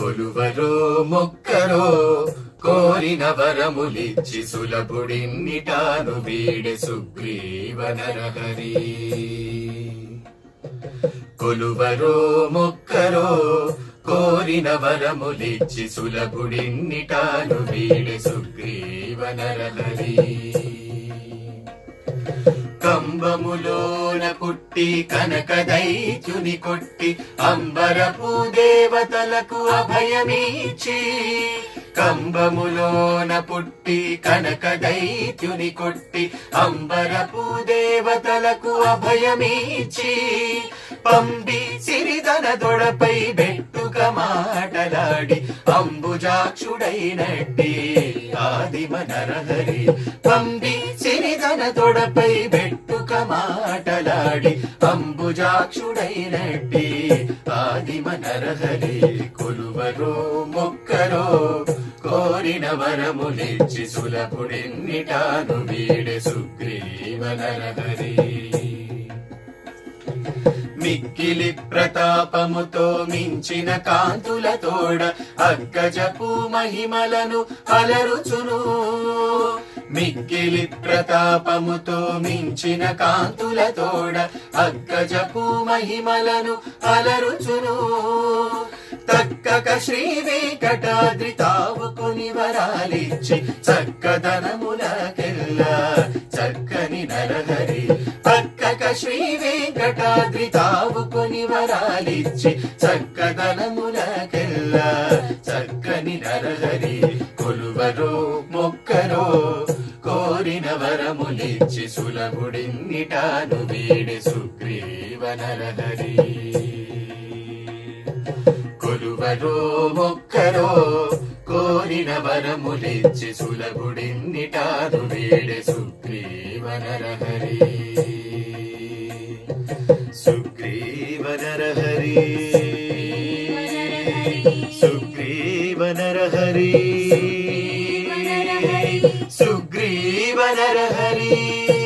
కొలువరో మొక్కరో కోరిన వరములిచ్చి సులభుడిన్నిటాను వీడె సుగ్రీవ నరహరి కొలువరో మొక్కరో కోరిన వరములిచ్చి సులభుడిన్నిటాను వీడె సుగ్రీవ నరహరి కంబములోన పుట్టి కనకదైచుని కొట్టి అంబరపు దేవతలకు అభయమీచి కంబములోన పుట్టి కనక కొట్టి అంబరపు దేవతలకు అభయమీచి పంబి సిరిదన దొడపై బెట్టుక మాటలాడి అంబుజాక్షుడైనట్టి ఆదిమ నరహరి పంబి సిరిదన దొడపై బెట్టు ఒక మాటలాడి అంబుజాక్షుడైనట్టి ఆదిమ నరహరి కొలువరో మొక్కరో కోరిన వరములిచ్చి సులభుడెన్నిటాను వీడె సుగ్రీవ నరహరి. మిక్కిలి ప్రతాపముతో మించిన కాంతుల తోడ అగ్గజపు మహిమలను అలరుచును మిక్కిలి ప్రతాపముతో మించిన కాంతుల తోడ అగ్గజపు మహిమలను అలరుచును. తక్కక శ్రీ వెంకటాద్రి తావుకుని వరాలిచ్చి చక్కదనములకెల్లా చక్కని నరహరి. పక్కక శ్రీ వెంకటాద్రి తావుకుని వరాలిచ్చి చక్కదనములకెల్లా చక్కని నరహరి. కొలువరో మొక్కరో కోరిన వరములిచ్చి సులభుడిన్నిటాను వీడి సుగ్రీవ నరహరి కొలువరో మొక్కరో కోరిన వరములిచ్చి సులభుడిన్నిటాను వీడి సుగ్రీవ నరహరి సుగ్రీవ నరహరి సుగ్రీవ నరహరి